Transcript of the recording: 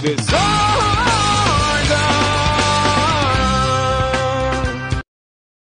This.